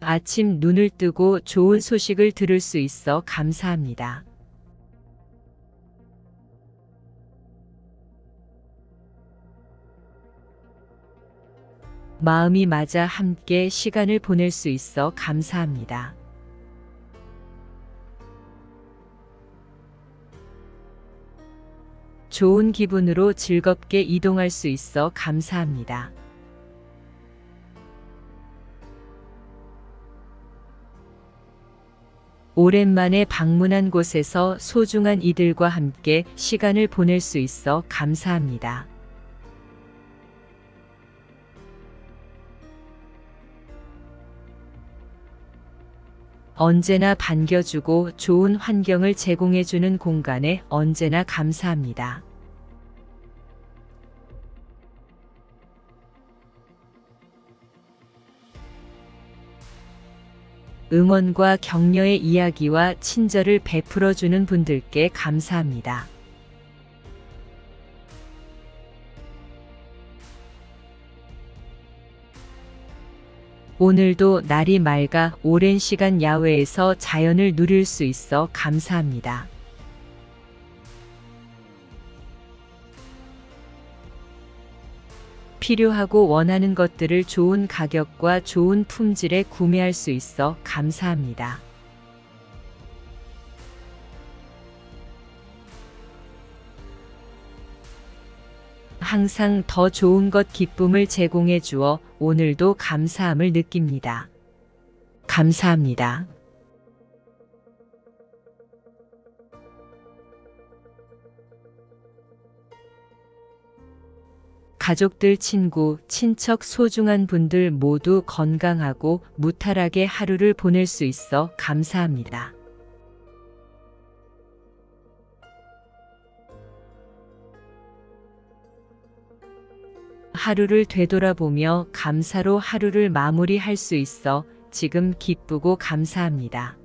아침 눈을 뜨고 좋은 소식을 들을 수 있어 감사합니다. 마음이 맞아 함께 시간을 보낼 수 있어 감사합니다. 좋은 기분으로 즐겁게 이동할 수 있어 감사합니다. 오랜만에 방문한 곳에서 소중한 이들과 함께 시간을 보낼 수 있어 감사합니다. 언제나 반겨주고 좋은 환경을 제공해주는 공간에 언제나 감사합니다. 응원과 격려의 이야기와 친절을 베풀어주는 분들께 감사합니다. 오늘도 날이 맑아 오랜 시간 야외에서 자연을 누릴 수 있어 감사합니다. 필요하고 원하는 것들을 좋은 가격과 좋은 품질에 구매할 수 있어 감사합니다. 항상 더 좋은 것 기쁨을 제공해 주어 오늘도 감사함을 느낍니다. 감사합니다. 가족들, 친구, 친척, 소중한 분들 모두 건강하고 무탈하게 하루를 보낼 수 있어 감사합니다. 하루를 되돌아보며 감사로 하루를 마무리할 수 있어 지금 기쁘고 감사합니다.